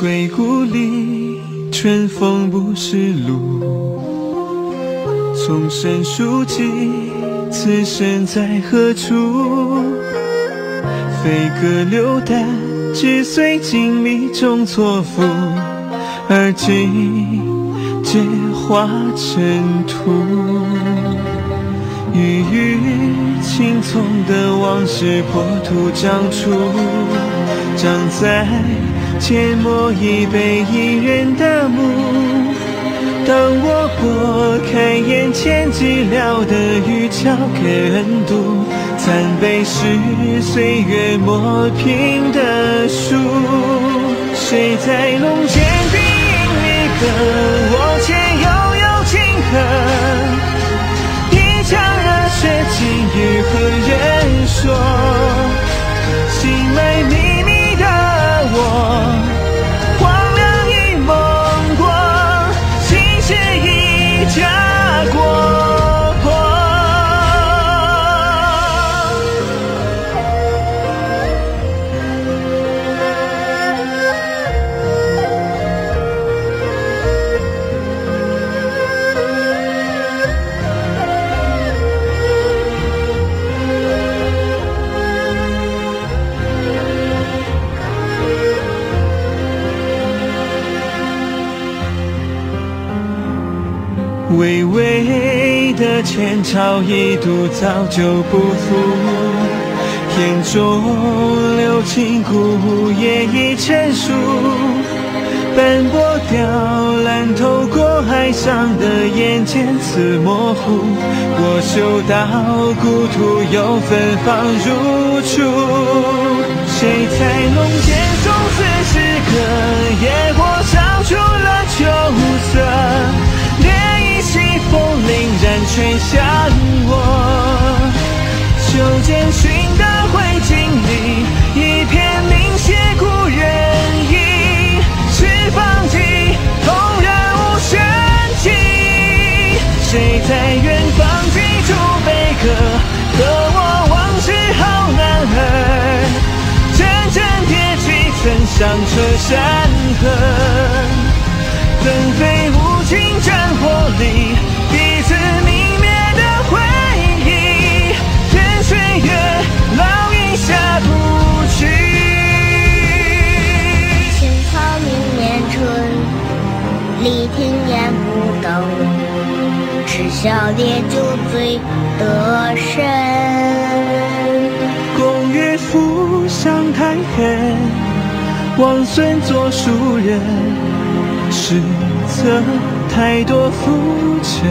归故里，春风不识路。从生书记，此身在何处？飞鸽流丹，只随锦觅中错付，而今皆化尘土。郁郁青葱的往事破土长出，长在切莫一杯一人的墓。当我拨开眼前寂寥的雨，交给恩渡，残碑是岁月磨平的书。谁在龙间低吟离歌？巍巍的前朝一度早就不复，眼中流金古也已成熟。斑驳雕栏透过海上的眼间似模糊，我嗅到故土又芬芳如初。在远方记住悲歌？和我往事好男儿，阵阵铁骑曾响彻山河，纷飞无尽战火里。只笑烈酒醉得神。公岳父上太黑，王孙做书人，实则太多浮沉。